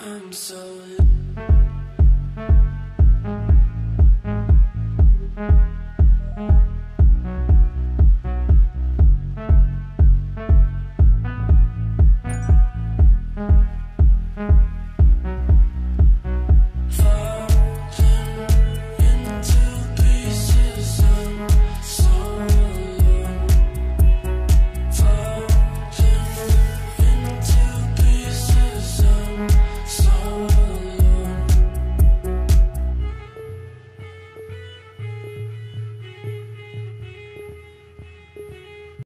I'm so